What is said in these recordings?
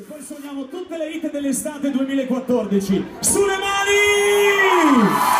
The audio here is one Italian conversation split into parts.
E poi suoniamo tutte le hit dell'estate 2014. Sulle mani!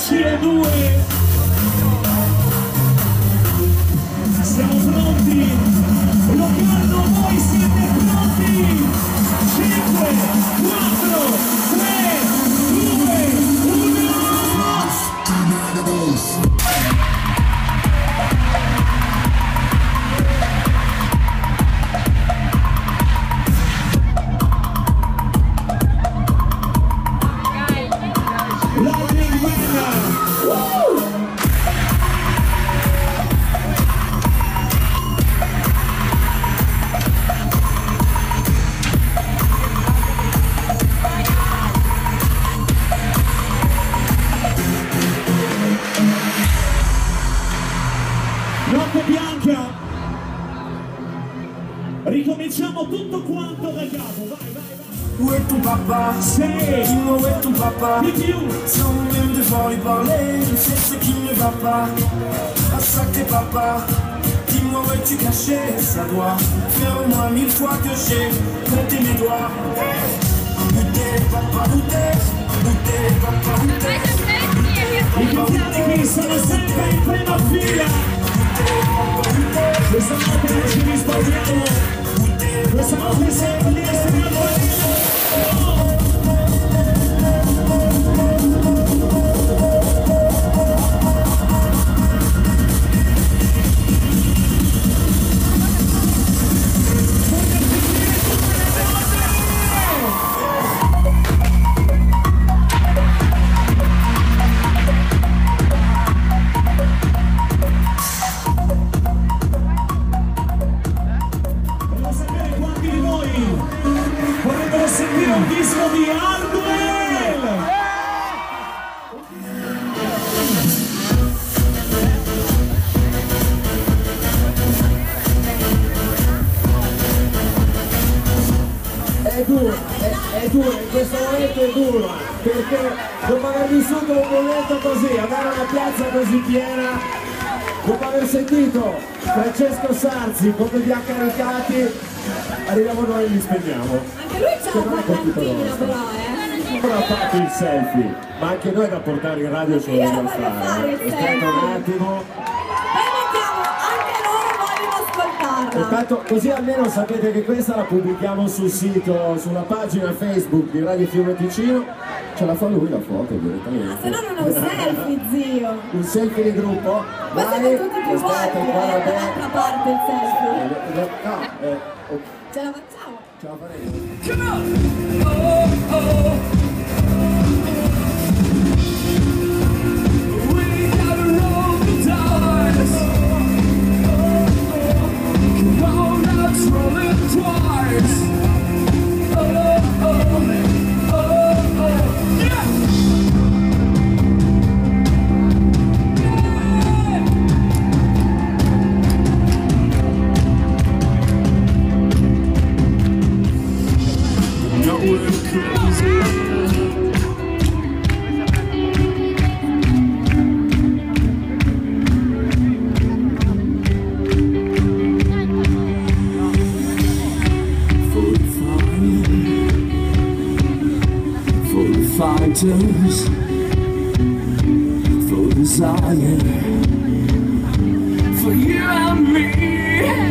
sentia doer Ricominciamo tutto quanto da capo Vai, vai, vai. Où est ton papa? Dis-moi où est ton papa? Più. Sans même devoir lui parler, je sais ce qui ne va pas. Un sacré papa, dis-moi où es-tu caché Ça doit faire au moins mille fois que j'ai compté mes doigts. Hey Où t'es, papa, où t'es Où t'es, papa, où t'es I cantati sono sempre in prima fila è dura, perché dopo aver vissuto un momento così, andare a una piazza così piena, dopo aver sentito Francesco Sarzi come vi ha caricati, Arriviamo noi e li spegniamo. Anche lui c'ha Che non una è colpito parlantina nostro. però, eh. Ora fate il selfie, ma anche noi da portare in radio ce lo dobbiamo fare Aspetta un attimo. Poi mettiamo, anche loro ascoltarla. Intanto così almeno sapete che questa la pubblichiamo sul sito, sulla pagina Facebook di Radio Fiume Ticino. Ce la fa lui la foto direttamente. Se no non è un selfie, zio. Un selfie di gruppo? Ma siete tutti più qua eh, dall'altra parte il selfie. Eh, No, eh, oh, Ce la facciamo? ce la faremo. for fighters, for desire, for you and me.